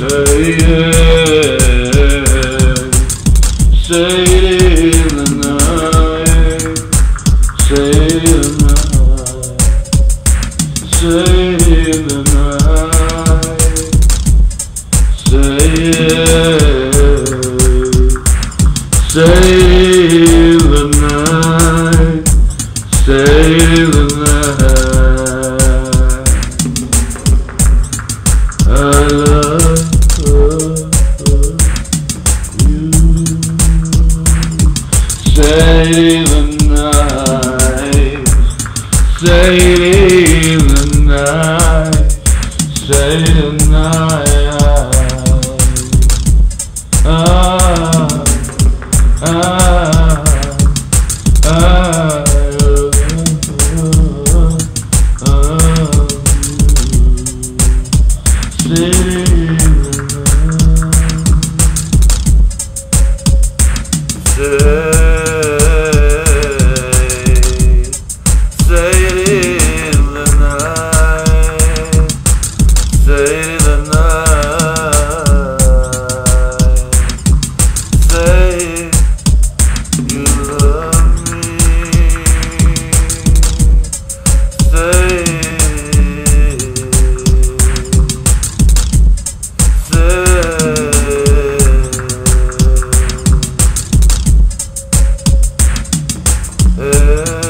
yeah. Say it in the night. Say it in the night. Say it in the night. Say it. Say it the night. Say it the night. I love Sailing the night, the night, the night. Ah, ah, ah. ah, ah. ah. Night. love.